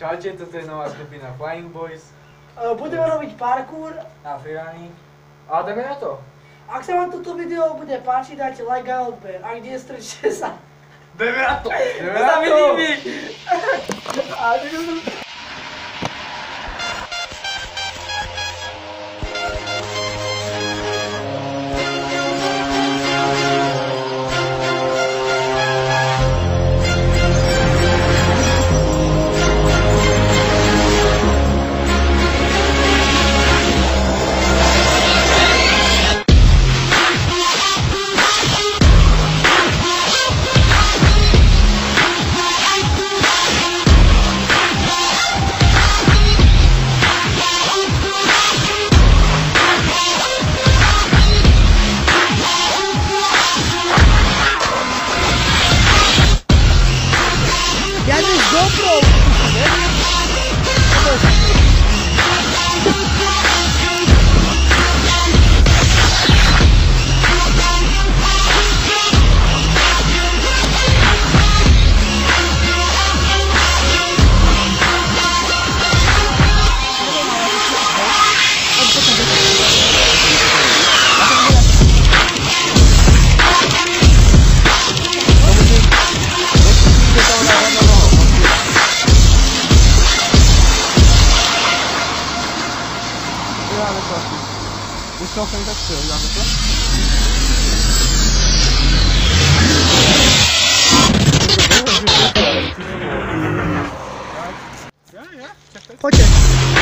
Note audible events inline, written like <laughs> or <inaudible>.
Čaute, toto je nová skupina Flying Boys E, Budeme robiť parkour. a freerunning. A dáme na to. Ak sa vám toto video bude páčiť, dajte like a odber. Ak nie, strčte sa. Dáme na to! <laughs> Dáme na to! GoPro. nawet właśnie. Już są tak tyle, nawet to? Pociek.